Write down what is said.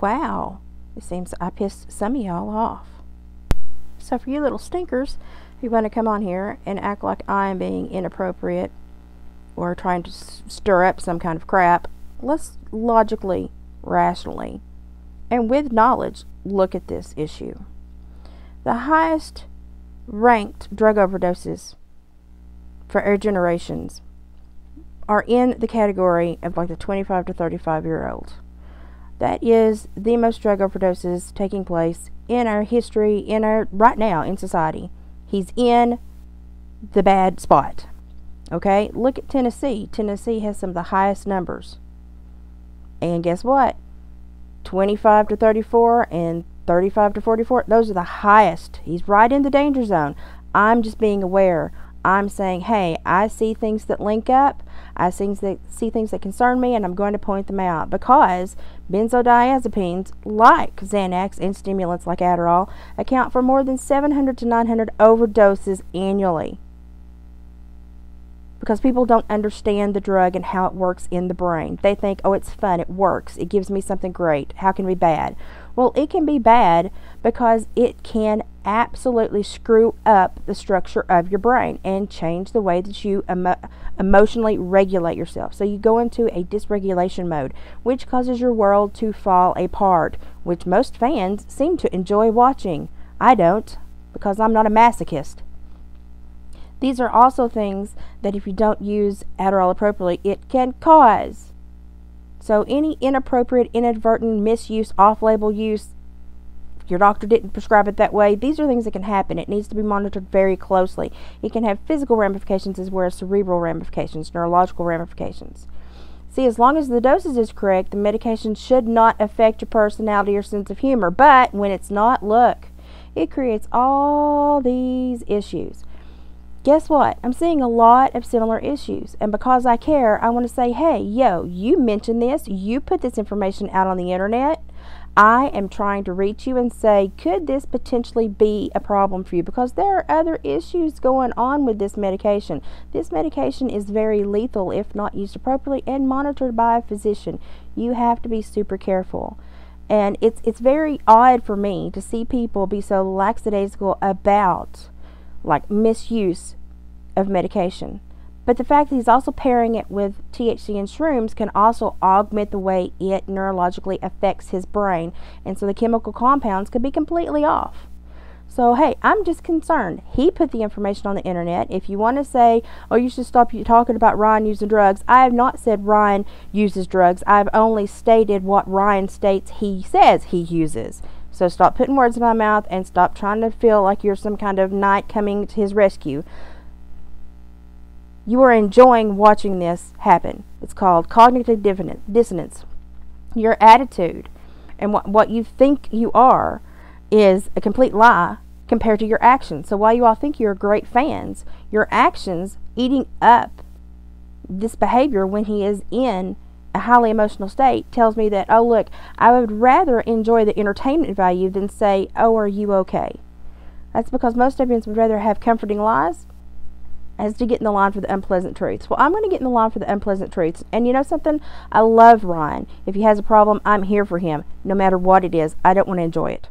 Wow. It seems I pissed some of y'all off. So for you little stinkers who want to come on here and act like I am being inappropriate or trying to stir up some kind of crap, let's logically, rationally, and with knowledge look at this issue. The highest ranked drug overdoses for our generations are in the category of like the 25 to 35 year olds. That is the most drug overdoses taking place in our history, in our right now in society. He's in the bad spot. Okay, look at Tennessee. Tennessee has some of the highest numbers. And guess what? 25 to 34 and 35 to 44, those are the highest. He's right in the danger zone. I'm just being aware. I'm saying, hey, I see things that link up. I see things that, see things that concern me, and I'm going to point them out because benzodiazepines, like Xanax and stimulants like Adderall, account for more than 700 to 900 overdoses annually because people don't understand the drug and how it works in the brain. They think, oh, it's fun, it works, it gives me something great. How can it be bad? Well, it can be bad because it can absolutely screw up the structure of your brain and change the way that you emo- emotionally regulate yourself. So you go into a dysregulation mode, which causes your world to fall apart, which most fans seem to enjoy watching. I don't because I'm not a masochist. These are also things that if you don't use Adderall appropriately, it can cause. So any inappropriate, inadvertent misuse, off-label use, your doctor didn't prescribe it that way, these are things that can happen. It needs to be monitored very closely. It can have physical ramifications as well as cerebral ramifications, neurological ramifications. See, as long as the dosage is correct, the medication should not affect your personality or sense of humor. But when it's not, look, it creates all these issues guess what? I'm seeing a lot of similar issues. And because I care, I want to say, hey, yo, you mentioned this. You put this information out on the internet. I am trying to reach you and say, could this potentially be a problem for you? Because there are other issues going on with this medication. This medication is very lethal if not used appropriately and monitored by a physician. You have to be super careful. And it's, it's very odd for me to see people be so lackadaisical about like misuse of medication. But the fact that he's also pairing it with THC and shrooms can also augment the way it neurologically affects his brain. And so the chemical compounds could be completely off. So, hey, I'm just concerned. He put the information on the internet. If you want to say, oh, you should stop talking about Ryan using drugs, I have not said Ryan uses drugs. I've only stated what Ryan states he says he uses. So stop putting words in my mouth and stop trying to feel like you're some kind of knight coming to his rescue. You are enjoying watching this happen. It's called cognitive dissonance. Your attitude and what, what you think you are is a complete lie compared to your actions. So while you all think you're great fans, your actions eating up this behavior when he is in a highly emotional state tells me that, oh, look, I would rather enjoy the entertainment value than say, oh, are you okay? That's because most us would rather have comforting lies as to get in the line for the unpleasant truths. Well, I'm going to get in the line for the unpleasant truths. And you know something? I love Ryan. If he has a problem, I'm here for him, no matter what it is. I don't want to enjoy it.